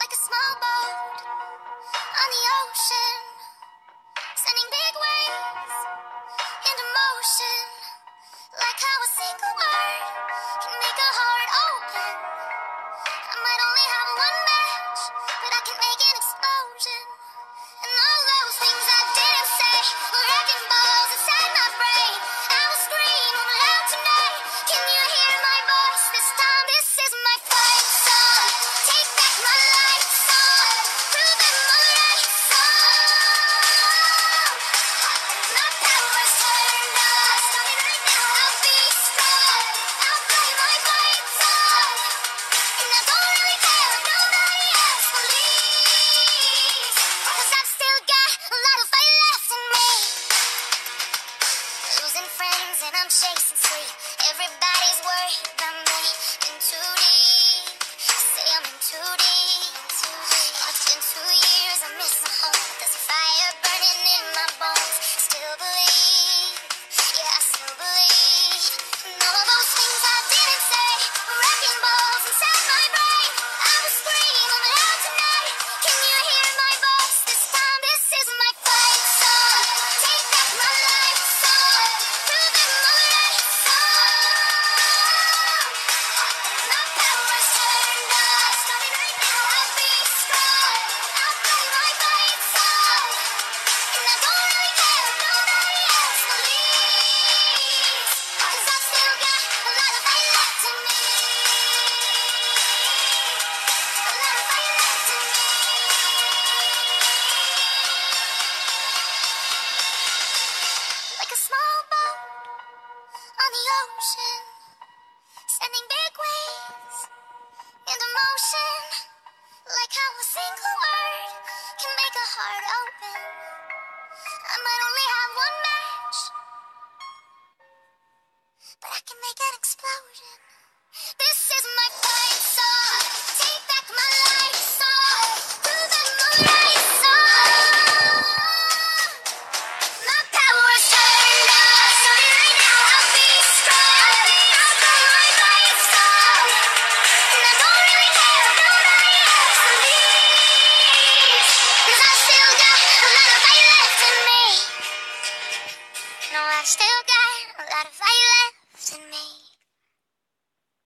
like a small boat on the ocean, sending big waves into motion, like how a single chasing free. Everybody's worried. small boat on the ocean, sending big waves into motion. Like how a single word can make a heart open. I might know I still got a lot of fire left in me.